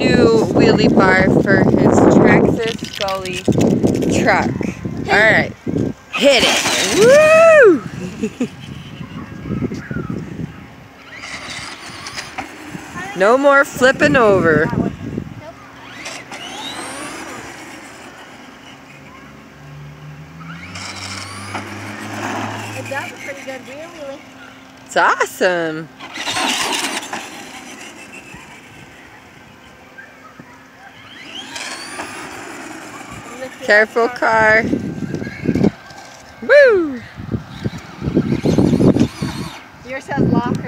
new wheelie bar for his Traxxas Skully truck. Alright. Hit it. Woo! no more flipping over. That's a Careful car. Woo! Yours has lockers.